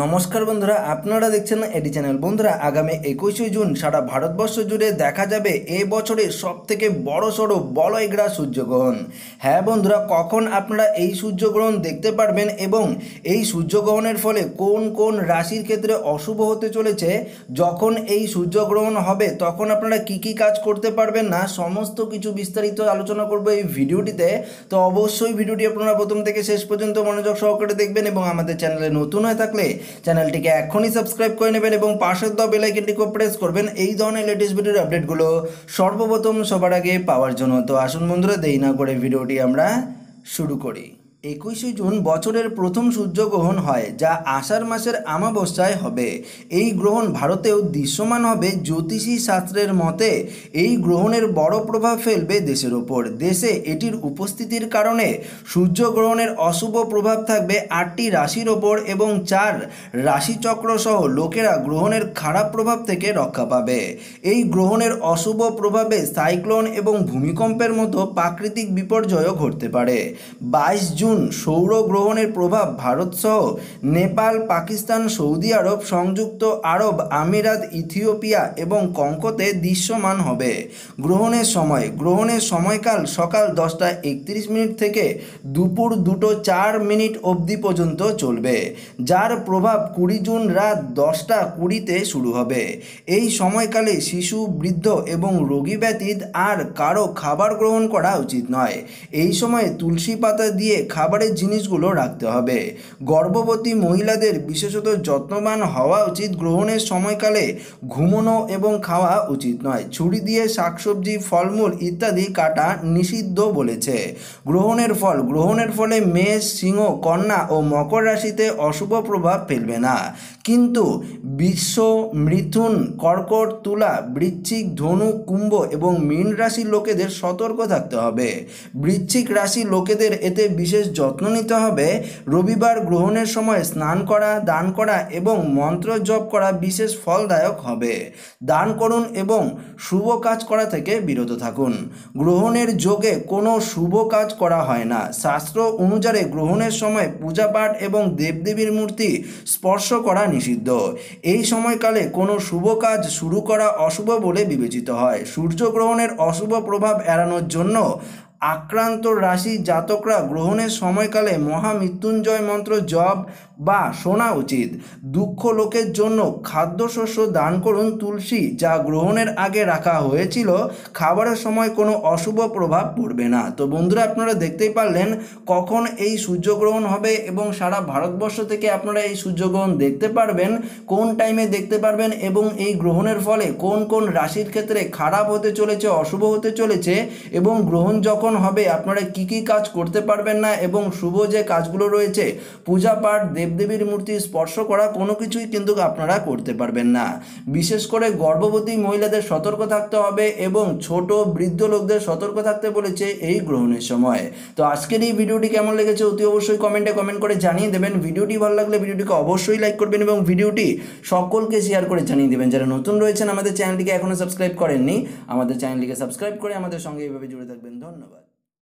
নমস্কার বন্ধুরা, আপনারা দেখছেন এডি চ্যানেল বন্ধুরা, আগামী একুশে জুন সারা ভারতবর্ষ জুড়ে দেখা যাবে এ বছরের সব থেকে বড় সড়ো বলয়গ্রা সূর্যগ্রহণ। হ্যাঁ বন্ধুরা, কখন আপনারা এই সূর্যগ্রহণ দেখতে পারবেন এবং এই সূর্যগ্রহণের ফলে কোন কোন রাশির ক্ষেত্রে অশুভ হতে চলেছে, যখন এই সূর্যগ্রহণ হবে, তখন আপনারা কি কি কাজ করতে পারবেন না, সমস্ত কিছু বিস্তারিত আলোচনা করব এই ভিডিওটিতে। তো অবশ্যই ভিডিওটি আপনারা প্রথম থেকে শেষ পর্যন্ত মনোযোগ সহকারে দেখবেন এবং আমাদের চ্যানেলে নতুন হয়ে থাকলে চ্যানেলটিকে এখনই সাবস্ক্রাইব করে নেবেন এবং পাশের দেওয়া বেলাইকনটিকেও প্রেস করবেন, এই ধরনের লেটেস্ট ভিডিওর আপডেটগুলো সর্বপ্রথম সবার আগে পাওয়ার জন্য। তো আসুন বন্ধুরা, দেরি না করে ভিডিওটি আমরা শুরু করি। একুশে জুন বছরের প্রথম সূর্যগ্রহণ হয়, যা আষাঢ় মাসের আমাবস্যায় হবে। এই গ্রহণ ভারতেও দৃশ্যমান হবে জ্যোতিষী শাস্ত্রের মতে। এই গ্রহণের বড় প্রভাব ফেলবে দেশের ওপর। দেশে এটির উপস্থিতির কারণে সূর্যগ্রহণের অশুভ প্রভাব থাকবে আটটি রাশির ওপর এবং চার রাশিচক্র সহ লোকেরা গ্রহণের খারাপ প্রভাব থেকে রক্ষা পাবে। এই গ্রহণের অশুভ প্রভাবে সাইক্লোন এবং ভূমিকম্পের মতো প্রাকৃতিক বিপর্যয়ও ঘটতে পারে। বাইশ জুন সৌর গ্রহণের প্রভাব ভারতসহ নেপাল, পাকিস্তান, সৌদি আরব, সংযুক্ত আরব আমিরাত, ইথিওপিয়া এবং কঙ্কতে দৃশ্যমান হবে। গ্রহণের সময়, গ্রহণের সময়কাল সকাল দশটা একত্রিশ মিনিট থেকে দুপুর দুটো চার মিনিট অবধি পর্যন্ত চলবে, যার প্রভাব কুড়ি জুন রাত দশটা কুড়িতে শুরু হবে। এই সময়কালে শিশু, বৃদ্ধ এবং রোগী ব্যতীত আর কারও খাবার গ্রহণ করা উচিত নয়। এই সময়ে তুলসী পাতা দিয়ে খাবারের জিনিসগুলো রাখতে হবে। গর্ভবতী মহিলাদের বিশেষত যত্নবান হওয়া উচিত, গ্রহণের সময়কালে ঘুমোনো এবং খাওয়া উচিত নয়। ছুরি দিয়ে শাকসবজি, ফলমূল ইত্যাদি কাটা নিষিদ্ধ বলেছে। গ্রহণের ফল, গ্রহণের ফলে মেষ, সিংহ, কন্যা ও মকর রাশিতে অশুভ প্রভাব ফেলবে না। কিন্তু বিশ্ব মৃথুন কর্কট, তুলা, বৃশ্চিক, ধনু, কুম্ভ এবং মীন রাশির লোকেদের সতর্ক থাকতে হবে। বৃশ্চিক রাশির লোকেদের এতে বিশেষ যত্ন নিতে হবে। রবিবার গ্রহণের সময় স্নান করা, দান করা এবং মন্ত্র জপ করা বিশেষ ফলদায়ক হবে। দান করুন এবং শুভ কাজ করা থেকে বিরত থাকুন। গ্রহণের যোগে কোনো শুভ কাজ করা হয় না। শাস্ত্র অনুযায়ী গ্রহণের সময় পূজাপাঠ এবং দেবদেবীর মূর্তি স্পর্শ করা নিষিদ্ধ। এই সময়কালে কোনো শুভ কাজ শুরু করা অশুভ বলে বিবেচিত হয়। সূর্যগ্রহণের অশুভ প্রভাব এড়ানোর জন্য আক্রান্ত রাশি জাতকরা গ্রহণের সময়কালে মহামৃত্যুঞ্জয় মন্ত্র জপ বা শোনা উচিত। দুঃখ লোকের জন্য খাদ্যশস্য দান করুন তুলসী, যা গ্রহণের আগে রাখা হয়েছিল। খাবারের সময় কোনো অশুভ প্রভাব পড়বে না। তো বন্ধুরা, আপনারা দেখতেই পারলেন কখন এই সূর্যগ্রহণ হবে এবং সারা ভারতবর্ষ থেকে আপনারা এই সূর্যগ্রহণ দেখতে পারবেন, কোন টাইমে দেখতে পারবেন এবং এই গ্রহণের ফলে কোন কোন রাশির ক্ষেত্রে খারাপ হতে চলেছে, অশুভ হতে চলেছে এবং গ্রহণ যখন হবে? আপনারা কি কি কাজ করতে পারবেন না? এবং শুভ যে কাজগুলো রয়েছে, পূজা পাঠ, দেবদেবীর মূর্তি স্পর্শ করা, কোনো কিছুই কিন্তু আপনারা করতে পারবেন না। বিশেষ করে গর্ভবতী মহিলাদের সতর্ক থাকতে হবে এবং ছোট বৃদ্ধ লোকদের সতর্ক থাকতে বলেছে এই গ্রহণের সময়। তো আজকের এই ভিডিওটি কেমন লেগেছে অতি অবশ্যই কমেন্টে কমেন্ট করে জানিয়ে দেবেন। ভিডিওটি ভালো লাগলে ভিডিওটিকে অবশ্যই লাইক করবেন এবং ভিডিওটি সকলকে শেয়ার করে জানিয়ে দেবেন। যারা নতুন রয়েছেন আমাদের চ্যানেলটিকে এখনও সাবস্ক্রাইব করেননি, আমাদের চ্যানেলটিকে সাবস্ক্রাইব করে আমাদের সঙ্গে এইভাবে জুড়ে থাকবেন। ধন্যবাদ।